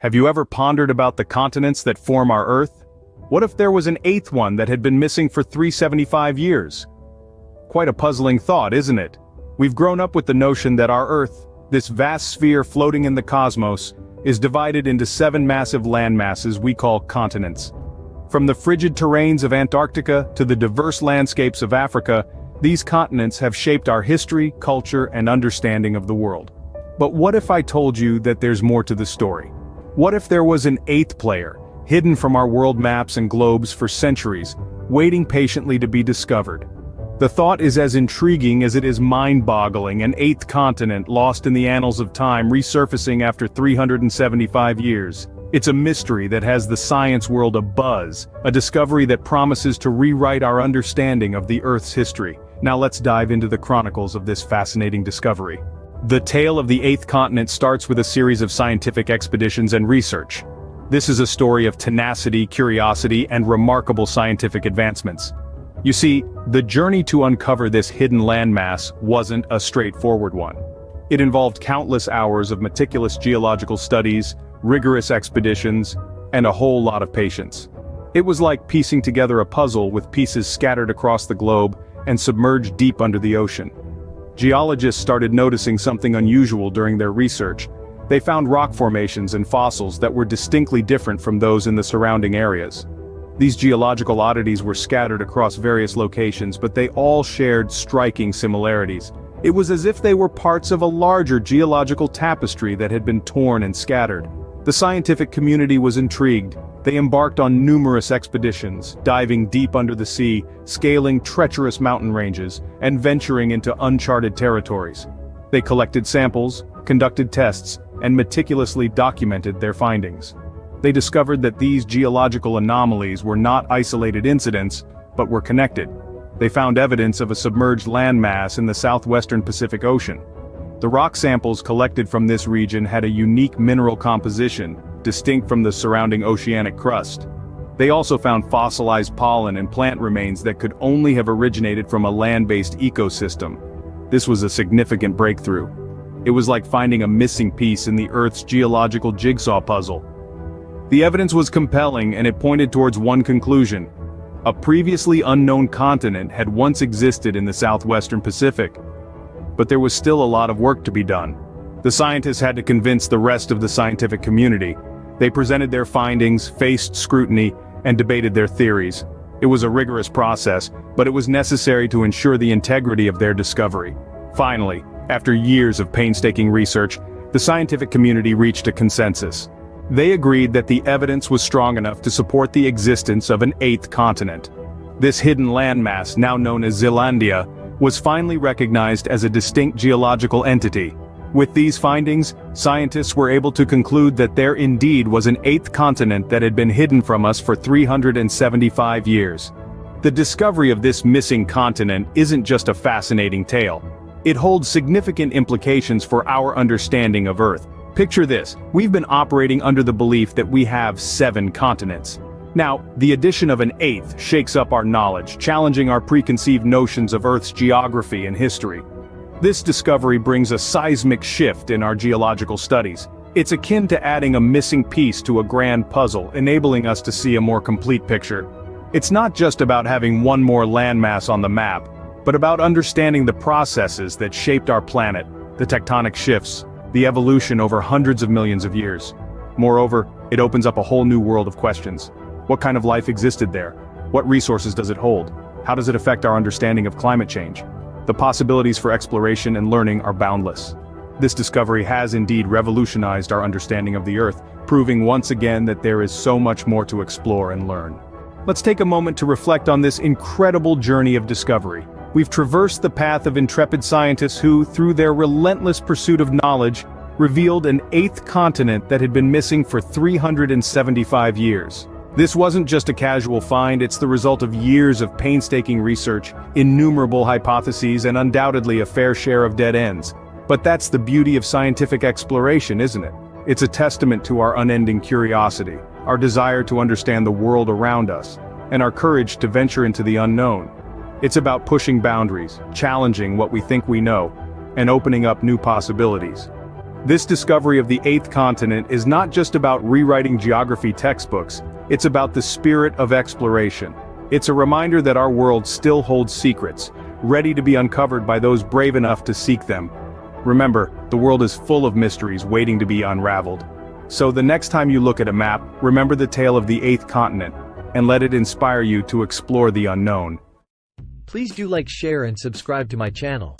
Have you ever pondered about the continents that form our Earth? What if there was an eighth one that had been missing for 375 years? Quite a puzzling thought, isn't it? We've grown up with the notion that our Earth, this vast sphere floating in the cosmos, is divided into seven massive landmasses we call continents. From the frigid terrains of Antarctica to the diverse landscapes of Africa, these continents have shaped our history, culture, and understanding of the world. But what if I told you that there's more to the story? What if there was an eighth player, hidden from our world maps and globes for centuries, waiting patiently to be discovered? The thought is as intriguing as it is mind-boggling an eighth continent lost in the annals of time resurfacing after 375 years. It's a mystery that has the science world abuzz, a discovery that promises to rewrite our understanding of the Earth's history. Now let's dive into the chronicles of this fascinating discovery. The tale of the eighth continent starts with a series of scientific expeditions and research. This is a story of tenacity, curiosity, and remarkable scientific advancements. You see, the journey to uncover this hidden landmass wasn't a straightforward one. It involved countless hours of meticulous geological studies, rigorous expeditions, and a whole lot of patience. It was like piecing together a puzzle with pieces scattered across the globe and submerged deep under the ocean. Geologists started noticing something unusual during their research. They found rock formations and fossils that were distinctly different from those in the surrounding areas. These geological oddities were scattered across various locations but they all shared striking similarities. It was as if they were parts of a larger geological tapestry that had been torn and scattered. The scientific community was intrigued. They embarked on numerous expeditions, diving deep under the sea, scaling treacherous mountain ranges, and venturing into uncharted territories. They collected samples, conducted tests, and meticulously documented their findings they discovered that these geological anomalies were not isolated incidents, but were connected. They found evidence of a submerged landmass in the southwestern Pacific Ocean. The rock samples collected from this region had a unique mineral composition, distinct from the surrounding oceanic crust. They also found fossilized pollen and plant remains that could only have originated from a land-based ecosystem. This was a significant breakthrough. It was like finding a missing piece in the Earth's geological jigsaw puzzle. The evidence was compelling and it pointed towards one conclusion. A previously unknown continent had once existed in the southwestern Pacific. But there was still a lot of work to be done. The scientists had to convince the rest of the scientific community. They presented their findings, faced scrutiny, and debated their theories. It was a rigorous process, but it was necessary to ensure the integrity of their discovery. Finally, after years of painstaking research, the scientific community reached a consensus. They agreed that the evidence was strong enough to support the existence of an eighth continent. This hidden landmass, now known as Zealandia, was finally recognized as a distinct geological entity. With these findings, scientists were able to conclude that there indeed was an eighth continent that had been hidden from us for 375 years. The discovery of this missing continent isn't just a fascinating tale. It holds significant implications for our understanding of Earth, Picture this, we've been operating under the belief that we have seven continents. Now, the addition of an eighth shakes up our knowledge, challenging our preconceived notions of Earth's geography and history. This discovery brings a seismic shift in our geological studies. It's akin to adding a missing piece to a grand puzzle, enabling us to see a more complete picture. It's not just about having one more landmass on the map, but about understanding the processes that shaped our planet, the tectonic shifts, the evolution over hundreds of millions of years. Moreover, it opens up a whole new world of questions. What kind of life existed there? What resources does it hold? How does it affect our understanding of climate change? The possibilities for exploration and learning are boundless. This discovery has indeed revolutionized our understanding of the Earth, proving once again that there is so much more to explore and learn. Let's take a moment to reflect on this incredible journey of discovery. We've traversed the path of intrepid scientists who, through their relentless pursuit of knowledge, revealed an eighth continent that had been missing for 375 years. This wasn't just a casual find, it's the result of years of painstaking research, innumerable hypotheses and undoubtedly a fair share of dead ends. But that's the beauty of scientific exploration, isn't it? It's a testament to our unending curiosity, our desire to understand the world around us, and our courage to venture into the unknown. It's about pushing boundaries, challenging what we think we know, and opening up new possibilities. This discovery of the eighth continent is not just about rewriting geography textbooks, it's about the spirit of exploration. It's a reminder that our world still holds secrets, ready to be uncovered by those brave enough to seek them. Remember, the world is full of mysteries waiting to be unraveled. So the next time you look at a map, remember the tale of the eighth continent, and let it inspire you to explore the unknown. Please do like share and subscribe to my channel.